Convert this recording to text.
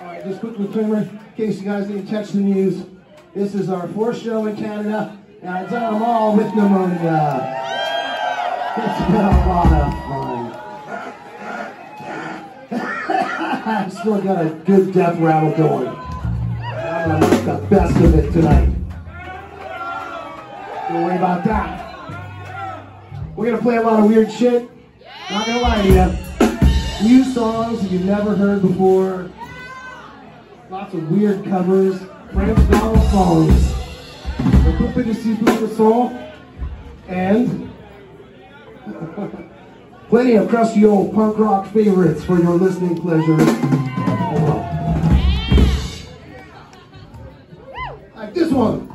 All right, just quick disclaimer, in case you guys didn't catch the news. This is our fourth show in Canada, and I done them all with pneumonia. It's been a lot of fun. I've still got a good death rattle going. I'm gonna make the best of it tonight. Don't worry about that. We're gonna play a lot of weird shit. Not gonna lie to you. New songs that you've never heard before. Lots of weird covers. Franz Dollar songs. The Grupo de Cibuca Soul. And plenty of crusty old punk rock favorites for your listening pleasure. Like this one.